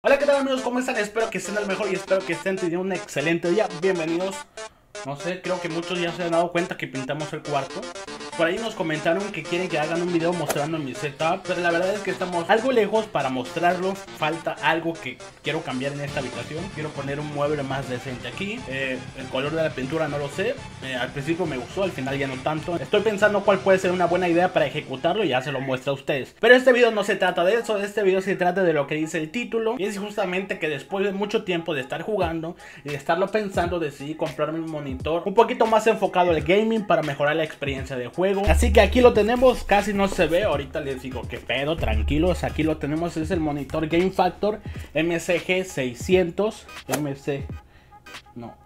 Hola, ¿qué tal amigos? ¿Cómo están? Espero que estén al mejor y espero que estén teniendo un excelente día. Bienvenidos. No sé, creo que muchos ya se han dado cuenta que pintamos el cuarto. Por ahí nos comentaron que quieren que hagan un video mostrando mi setup, pero la verdad es que estamos algo lejos para mostrarlo. Falta algo que quiero cambiar en esta habitación. Quiero poner un mueble más decente aquí. Eh, el color de la pintura no lo sé. Eh, al principio me gustó, al final ya no tanto. Estoy pensando cuál puede ser una buena idea para ejecutarlo y ya se lo muestro a ustedes. Pero este video no se trata de eso, este video se trata de lo que dice el título. Y es justamente que después de mucho tiempo de estar jugando y de estarlo pensando, decidí comprarme un monitor un poquito más enfocado al gaming para mejorar la experiencia de juego Así que aquí lo tenemos, casi no se ve. Ahorita les digo que pedo, tranquilos. Aquí lo tenemos, es el monitor Game Factor MCG 600. MC. No,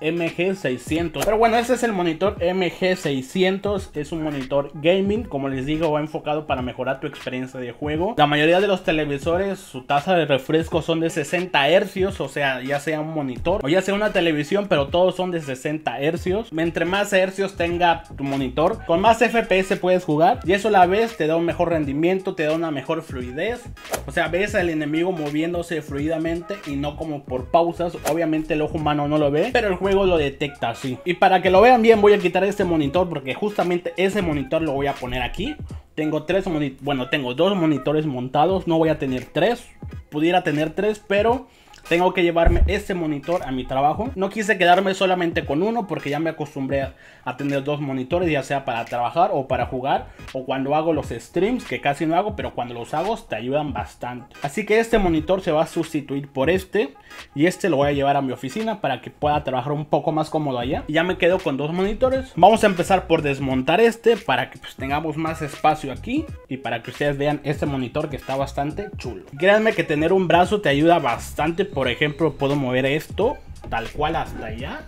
MG600. Pero bueno, este es el monitor MG600. Es un monitor gaming, como les digo, va enfocado para mejorar tu experiencia de juego. La mayoría de los televisores, su tasa de refresco son de 60 Hz, o sea, ya sea un monitor o ya sea una televisión, pero todos son de 60 Hz. Entre más Hz tenga tu monitor, con más FPS puedes jugar. Y eso a la vez te da un mejor rendimiento, te da una mejor fluidez. O sea, ves al enemigo moviéndose fluidamente y no como por pausas. Obviamente el ojo humano no lo ve, pero el juego lo detecta así. Y para que lo vean bien voy a quitar este monitor porque justamente ese monitor lo voy a poner aquí. Tengo tres bueno, tengo dos monitores montados, no voy a tener tres. Pudiera tener tres, pero tengo que llevarme este monitor a mi trabajo. No quise quedarme solamente con uno porque ya me acostumbré a tener dos monitores, ya sea para trabajar o para jugar o cuando hago los streams, que casi no hago, pero cuando los hago te ayudan bastante. Así que este monitor se va a sustituir por este y este lo voy a llevar a mi oficina para que pueda trabajar un poco más cómodo allá. Y ya me quedo con dos monitores. Vamos a empezar por desmontar este para que pues, tengamos más espacio aquí y para que ustedes vean este monitor que está bastante chulo. Créanme que tener un brazo te ayuda bastante por ejemplo, puedo mover esto tal cual hasta allá.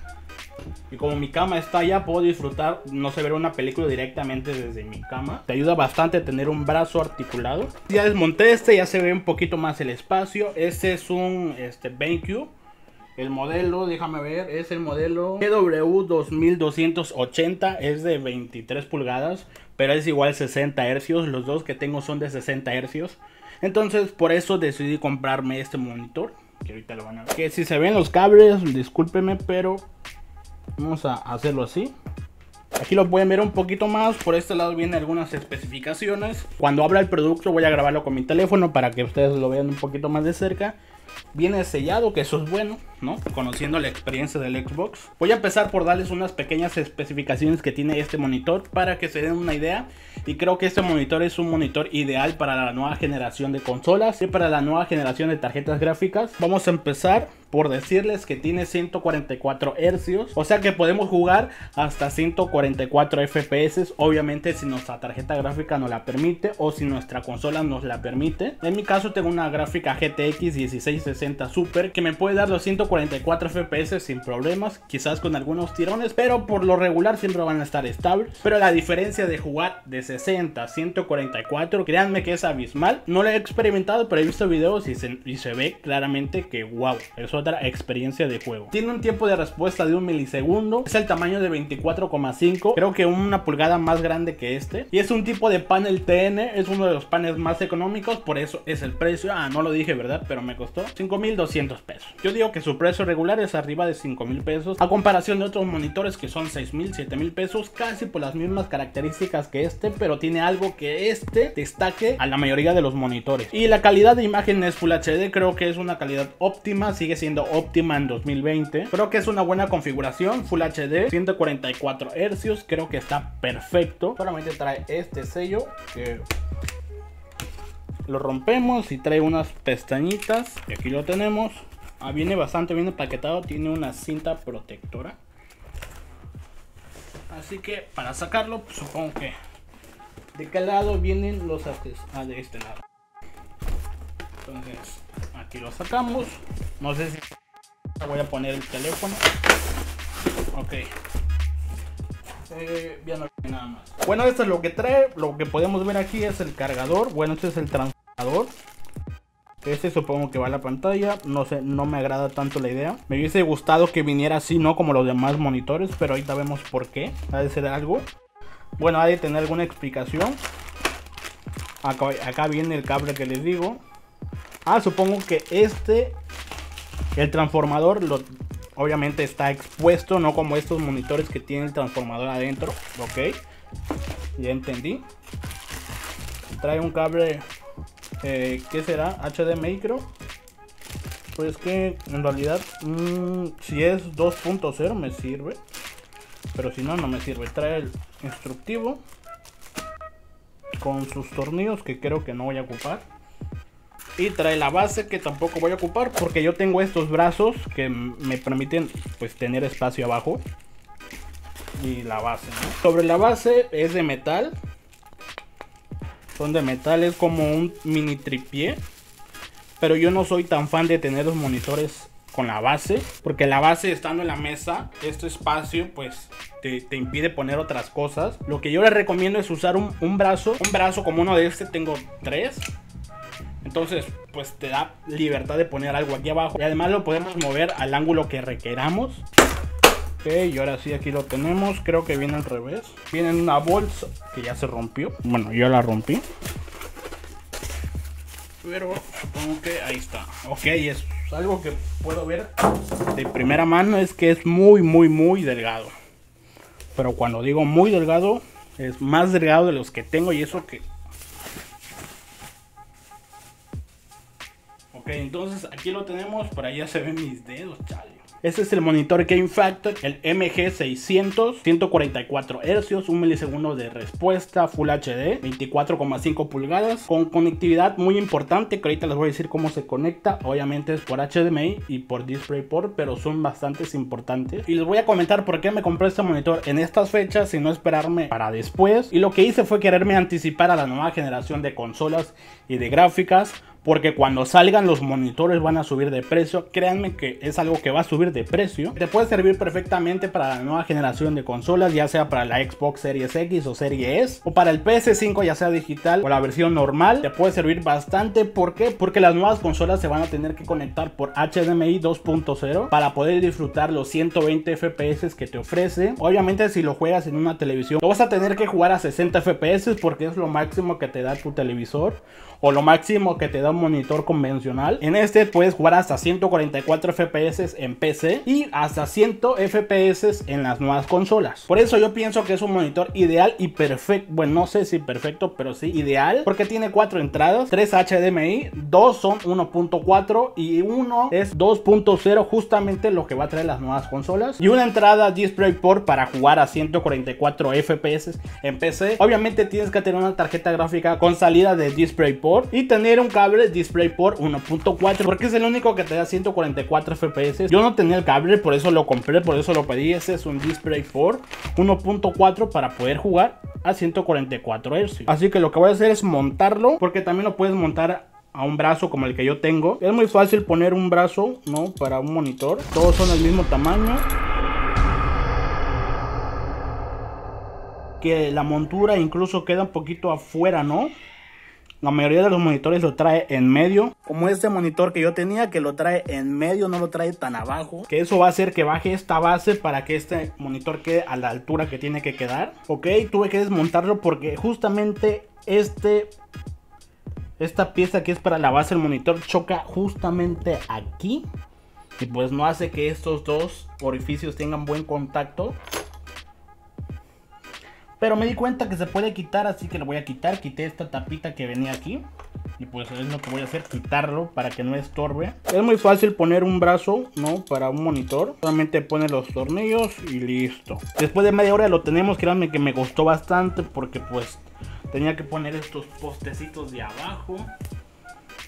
Y como mi cama está allá, puedo disfrutar, no sé, ver una película directamente desde mi cama. Te ayuda bastante tener un brazo articulado. Ya desmonté este, ya se ve un poquito más el espacio. Este es un este, BenQ. El modelo, déjame ver, es el modelo GW 2280, es de 23 pulgadas, pero es igual 60 Hz. Los dos que tengo son de 60 Hz. Entonces, por eso decidí comprarme este monitor que ahorita lo van a ver. Que si se ven los cables, discúlpeme, pero vamos a hacerlo así. Aquí lo pueden ver un poquito más, por este lado vienen algunas especificaciones. Cuando abra el producto voy a grabarlo con mi teléfono para que ustedes lo vean un poquito más de cerca. Viene sellado, que eso es bueno, ¿no? Conociendo la experiencia del Xbox. Voy a empezar por darles unas pequeñas especificaciones que tiene este monitor para que se den una idea. Y creo que este monitor es un monitor ideal para la nueva generación de consolas y para la nueva generación de tarjetas gráficas. Vamos a empezar por decirles que tiene 144 hercios. O sea que podemos jugar hasta 144 FPS. Obviamente si nuestra tarjeta gráfica nos la permite o si nuestra consola nos la permite. En mi caso tengo una gráfica GTX 1660 Super que me puede dar los 144 FPS sin problemas. Quizás con algunos tirones. Pero por lo regular siempre van a estar estables. Pero la diferencia de jugar de 60 a 144, créanme que es abismal. No lo he experimentado pero he visto videos y se, y se ve claramente que wow. Eso experiencia de juego. Tiene un tiempo de respuesta de un milisegundo. Es el tamaño de 24,5. Creo que una pulgada más grande que este. Y es un tipo de panel TN. Es uno de los paneles más económicos. Por eso es el precio. Ah, no lo dije, ¿verdad? Pero me costó 5.200 pesos. Yo digo que su precio regular es arriba de 5.000 pesos. A comparación de otros monitores que son 6.000, 7.000 pesos. Casi por las mismas características que este. Pero tiene algo que este destaque a la mayoría de los monitores. Y la calidad de imagen es Full HD. Creo que es una calidad óptima. Sigue siendo óptima en 2020. Creo que es una buena configuración, Full HD, 144 Hz, creo que está perfecto. Solamente trae este sello que lo rompemos y trae unas pestañitas. Y aquí lo tenemos. Ah, viene bastante bien empaquetado, tiene una cinta protectora. Así que para sacarlo, pues, supongo que de qué lado vienen los artes. Ah, de este lado. Entonces, aquí lo sacamos. No sé si voy a poner el teléfono. Ok. Eh, hay nada más. Bueno, esto es lo que trae. Lo que podemos ver aquí es el cargador. Bueno, este es el transformador. Este supongo que va a la pantalla. No sé, no me agrada tanto la idea. Me hubiese gustado que viniera así, no como los demás monitores. Pero ahorita vemos por qué. Ha de ser algo. Bueno, ha de tener alguna explicación. Acá, acá viene el cable que les digo. Ah, supongo que este, el transformador, lo, obviamente está expuesto, no como estos monitores que tienen el transformador adentro. Ok, ya entendí. Trae un cable, eh, ¿qué será? HDMI creo. Pues que en realidad, mmm, si es 2.0 me sirve. Pero si no, no me sirve. Trae el instructivo con sus tornillos que creo que no voy a ocupar. Y trae la base que tampoco voy a ocupar porque yo tengo estos brazos que me permiten pues tener espacio abajo. Y la base. Sobre la base es de metal. Son de metal, es como un mini tripié. Pero yo no soy tan fan de tener los monitores con la base. Porque la base estando en la mesa, este espacio pues te, impide poner otras cosas. Lo que yo les recomiendo es usar un, un, brazo. Un brazo como uno de este, tengo tres. Entonces pues te da libertad de poner algo aquí abajo. Y además lo podemos mover al ángulo que requeramos. Ok, y ahora sí aquí lo tenemos. Creo que viene al revés. Viene en una bolsa que ya se rompió. Bueno, yo la rompí. Pero supongo que ahí está. Ok, es algo que puedo ver de primera mano es que es muy, muy, muy delgado. Pero cuando digo muy delgado, es más delgado de los que tengo y eso que... Ok, entonces aquí lo tenemos, por ya se ven mis dedos, chale. Este es el monitor Game Factor, el MG600, 144 Hz, 1 milisegundo de respuesta, Full HD, 24,5 pulgadas, con conectividad muy importante, que ahorita les voy a decir cómo se conecta. Obviamente es por HDMI y por DisplayPort, pero son bastante importantes. Y les voy a comentar por qué me compré este monitor en estas fechas y no esperarme para después. Y lo que hice fue quererme anticipar a la nueva generación de consolas y de gráficas porque cuando salgan los monitores van a subir de precio. Créanme que es algo que va a subir de precio. Te puede servir perfectamente para la nueva generación de consolas, ya sea para la Xbox Series X o Series S, o para el PS5, ya sea digital o la versión normal. Te puede servir bastante. ¿Por qué? Porque las nuevas consolas se van a tener que conectar por HDMI 2.0 para poder disfrutar los 120 FPS que te ofrece. Obviamente, si lo juegas en una televisión, lo vas a tener que jugar a 60 FPS porque es lo máximo que te da tu televisor o lo máximo que te da un monitor convencional. En este puedes jugar hasta 144 FPS en PC y hasta 100 FPS en las nuevas consolas. Por eso yo pienso que es un monitor ideal y perfecto. Bueno, no sé si perfecto, pero sí ideal porque tiene cuatro entradas, 3 HDMI, 2 son 1.4 y uno es 2.0, justamente lo que va a traer las nuevas consolas. Y una entrada DisplayPort para jugar a 144 FPS en PC. Obviamente tienes que tener una tarjeta gráfica con salida de DisplayPort y tener un cable DisplayPort 1.4 porque es el único que te da 144 FPS. Yo no tenía el cable, por eso lo compré, por eso lo pedí. Ese es un DisplayPort 1.4 para poder jugar a 144 Hz. Así que lo que voy a hacer es montarlo porque también lo puedes montar a un brazo como el que yo tengo. Es muy fácil poner un brazo, ¿no? Para un monitor. Todos son del mismo tamaño. Que la montura incluso queda un poquito afuera, ¿no? La mayoría de los monitores lo trae en medio. Como este monitor que yo tenía que lo trae en medio, no lo trae tan abajo. Que eso va a hacer que baje esta base para que este monitor quede a la altura que tiene que quedar. Ok, tuve que desmontarlo porque justamente este... Esta pieza que es para la base del monitor choca justamente aquí. Y pues no hace que estos dos orificios tengan buen contacto. Pero me di cuenta que se puede quitar, así que lo voy a quitar. Quité esta tapita que venía aquí. Y pues es lo que voy a hacer, quitarlo para que no estorbe. Es muy fácil poner un brazo, ¿no? Para un monitor. Solamente pone los tornillos y listo. Después de media hora lo tenemos, créanme que me gustó bastante porque pues tenía que poner estos postecitos de abajo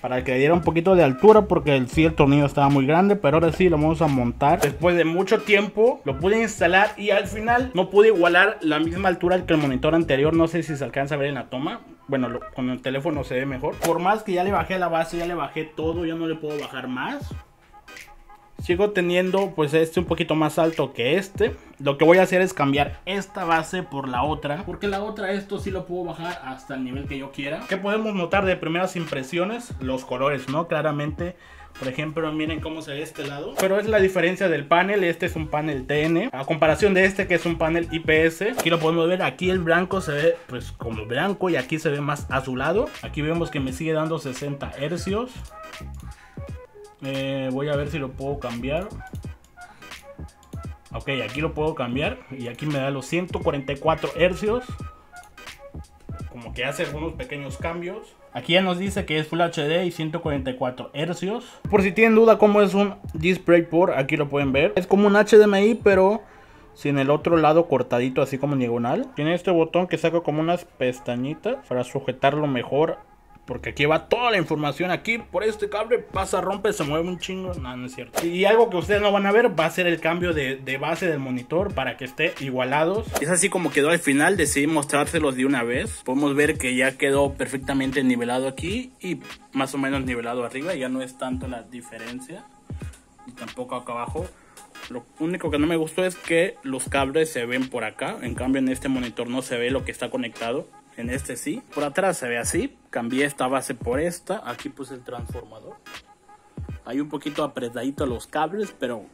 para que diera un poquito de altura porque el, sí el tornillo estaba muy grande, pero ahora sí lo vamos a montar. Después de mucho tiempo lo pude instalar y al final no pude igualar la misma altura que el monitor anterior, no sé si se alcanza a ver en la toma. Bueno, con el teléfono se ve mejor. Por más que ya le bajé la base, ya le bajé todo, ya no le puedo bajar más. Sigo teniendo pues este un poquito más alto que este. Lo que voy a hacer es cambiar esta base por la otra. Porque la otra esto sí lo puedo bajar hasta el nivel que yo quiera. Que podemos notar de primeras impresiones? Los colores, ¿no? Claramente Por ejemplo, miren cómo se ve este lado. Pero es la diferencia del panel. Este es un panel TN. A comparación de este que es un panel IPS. Aquí lo podemos ver. Aquí el blanco se ve pues como blanco y aquí se ve más azulado. Aquí vemos que me sigue dando 60 hercios. Eh, voy a ver si lo puedo cambiar. Ok, aquí lo puedo cambiar. Y aquí me da los 144 hercios. Como que hace algunos pequeños cambios. Aquí ya nos dice que es Full HD y 144 Hz. Por si tienen duda cómo es un DisplayPort, aquí lo pueden ver. Es como un HDMI, pero sin el otro lado cortadito así como diagonal. Tiene este botón que saca como unas pestañitas para sujetarlo mejor porque aquí va toda la información. Aquí por este cable pasa, rompe, se mueve un chingo. No, no es cierto. Y algo que ustedes no van a ver va a ser el cambio de, base del monitor para que esté igualados. Es así como quedó al final. Decidí mostrárselos de una vez. Podemos ver que ya quedó perfectamente nivelado aquí y más o menos nivelado arriba. Ya no es tanto la diferencia. Y tampoco acá abajo. Lo único que no me gustó es que los cables se ven por acá. En cambio en este monitor no se ve lo que está conectado. En este sí. Por atrás se ve así. Cambié esta base por esta. Aquí puse el transformador. Hay un poquito apretadito los cables, pero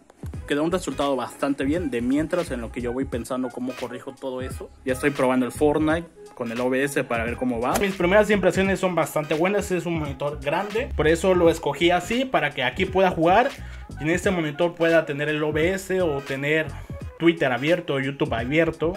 quedó un resultado bastante bien. De mientras, en lo que yo voy pensando cómo corrijo todo eso. Ya estoy probando el Fortnite con el OBS para ver cómo va. Mis primeras impresiones son bastante buenas. Es un monitor grande. Por eso lo escogí así, para que aquí pueda jugar. Y en este monitor pueda tener el OBS o tener Twitter abierto, YouTube abierto.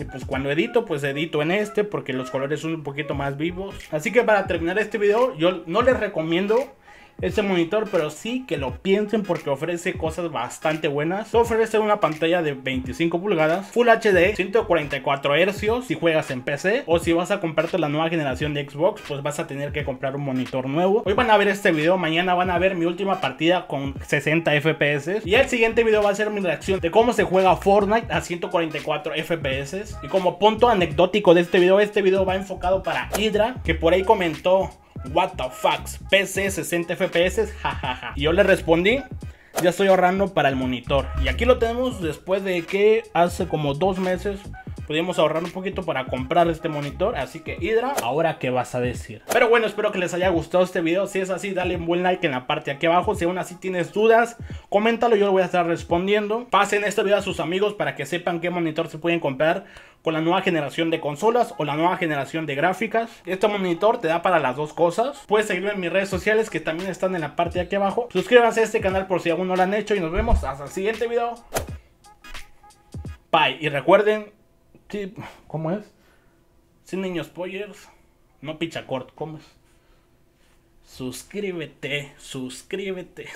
Y pues cuando edito, pues edito en este porque los colores son un poquito más vivos. Así que para terminar este video, yo no les recomiendo este monitor, pero sí que lo piensen porque ofrece cosas bastante buenas. Ofrece una pantalla de 25 pulgadas, Full HD, 144 Hz si juegas en PC o si vas a comprarte la nueva generación de Xbox, pues vas a tener que comprar un monitor nuevo. Hoy van a ver este video, mañana van a ver mi última partida con 60 FPS y el siguiente video va a ser mi reacción de cómo se juega Fortnite a 144 FPS. Y como punto anecdótico de este video, este video va enfocado para Hydra, que por ahí comentó What the fuck, PC 60 FPS, jajaja. Y yo le respondí, ya estoy ahorrando para el monitor. Y aquí lo tenemos después de que hace como dos meses pudimos ahorrar un poquito para comprar este monitor. Así que Hydra, ahora qué vas a decir. Pero bueno, espero que les haya gustado este video. Si es así, dale un buen like en la parte de aquí abajo. Si aún así tienes dudas, coméntalo, yo lo voy a estar respondiendo. Pasen este video a sus amigos para que sepan qué monitor se pueden comprar con la nueva generación de consolas o la nueva generación de gráficas. Este monitor te da para las dos cosas. Puedes seguirme en mis redes sociales que también están en la parte de aquí abajo. Suscríbanse a este canal por si aún no lo han hecho y nos vemos hasta el siguiente video. Bye. Y recuerden ¿Cómo es? Sin niños spoilers. No pichacort, ¿cómo es? Suscríbete, suscríbete.